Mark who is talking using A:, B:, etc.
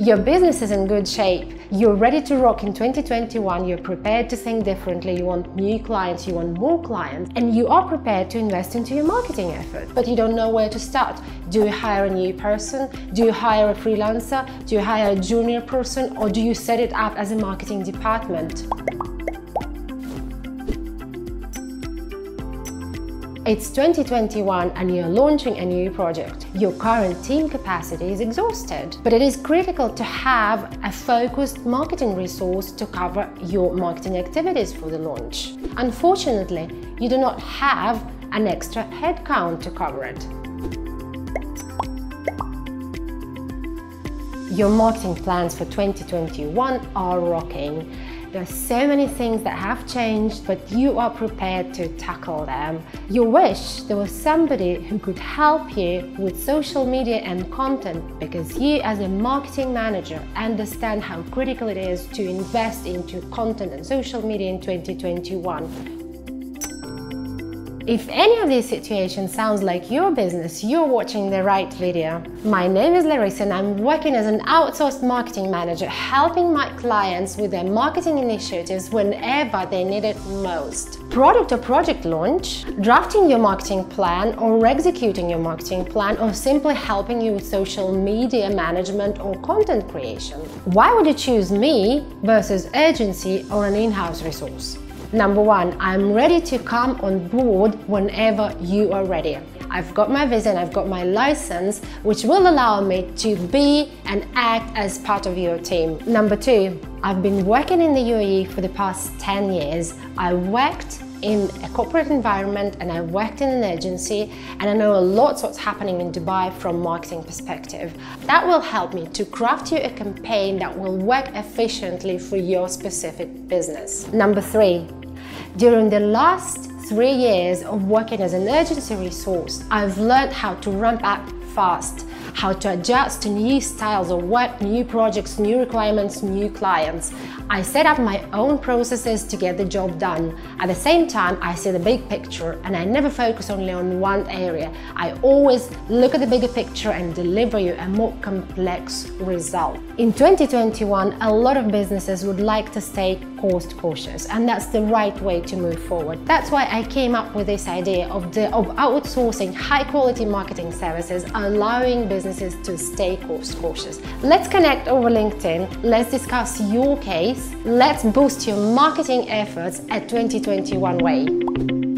A: Your business is in good shape. You're ready to rock in 2021. You're prepared to think differently. You want new clients, you want more clients, and you are prepared to invest into your marketing effort. But you don't know where to start. Do you hire a new person? Do you hire a freelancer? Do you hire a junior person? Or do you set it up as a marketing department? It's 2021 and you're launching a new project. Your current team capacity is exhausted, but it is critical to have a focused marketing resource to cover your marketing activities for the launch. Unfortunately, you do not have an extra headcount to cover it. Your marketing plans for 2021 are rocking. There are so many things that have changed, but you are prepared to tackle them. You wish there was somebody who could help you with social media and content because you, as a marketing manager, understand how critical it is to invest into content and social media in 2021. If any of these situations sounds like your business, you're watching the right video. My name is Larissa and I'm working as an outsourced marketing manager, helping my clients with their marketing initiatives whenever they need it most. Product or project launch, drafting your marketing plan or executing your marketing plan, or simply helping you with social media management or content creation. Why would you choose me versus agency or an in-house resource? Number one, I'm ready to come on board whenever you are ready. I've got my visa and I've got my license, which will allow me to be and act as part of your team. Number two, I've been working in the UAE for the past 10 years. I worked in a corporate environment and I worked in an agency and I know a lot what's happening in Dubai from marketing perspective. That will help me to craft you a campaign that will work efficiently for your specific business. Number three, during the last three years of working as an agency resource, I've learned how to ramp up fast how to adjust to new styles of work, new projects, new requirements, new clients. I set up my own processes to get the job done. At the same time, I see the big picture and I never focus only on one area. I always look at the bigger picture and deliver you a more complex result. In 2021, a lot of businesses would like to stay cost cautious and that's the right way to move forward. That's why I came up with this idea of, the, of outsourcing high quality marketing services, allowing businesses businesses to stay cost cautious. Let's connect over LinkedIn. Let's discuss your case. Let's boost your marketing efforts at 2021 way.